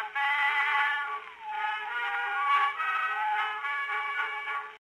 Bye-bye.